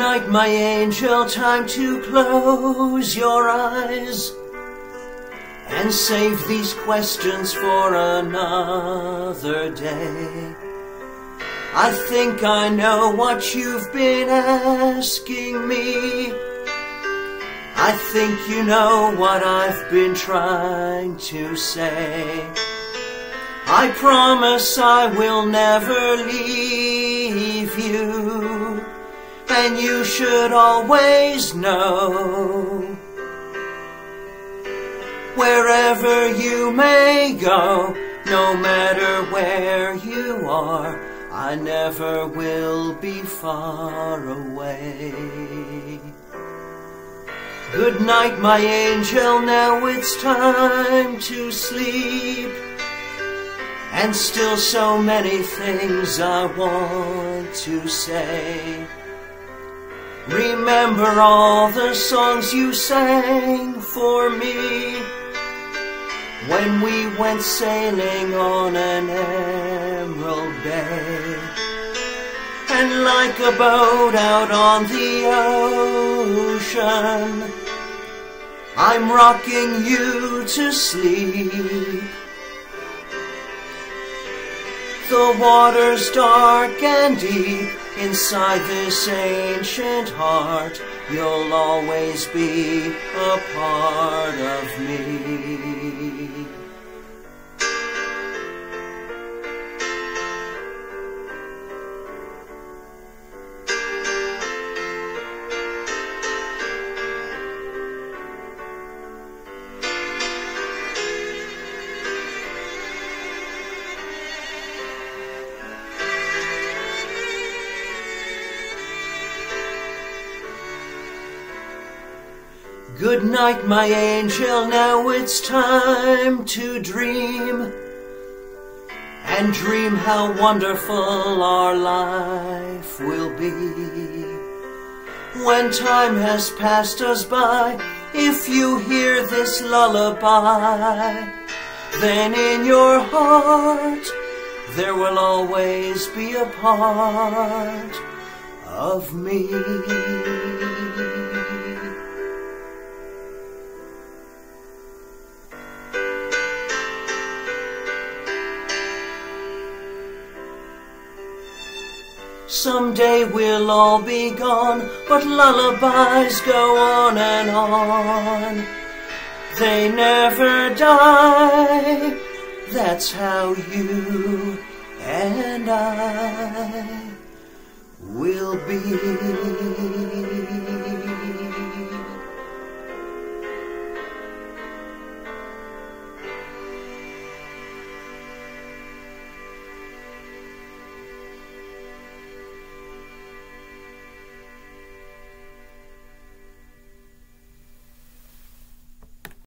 night, my angel, time to close your eyes and save these questions for another day. I think I know what you've been asking me. I think you know what I've been trying to say. I promise I will never leave you, and you should always know. Wherever you may go, no matter where you are, I never will be far away. Good night, my angel, now it's time to sleep. And still so many things I want to say. Remember all the songs you sang for me when we went sailing on an emerald bay. And like a boat out on the ocean, I'm rocking you to sleep. The water's dark and deep inside this ancient heart. You'll always be a part of me. Good night, my angel, now it's time to dream. And dream how wonderful our life will be. When time has passed us by, if you hear this lullaby, then in your heart there will always be a part of me. Someday we'll all be gone, but lullabies go on and on. They never die. That's how you and I will be.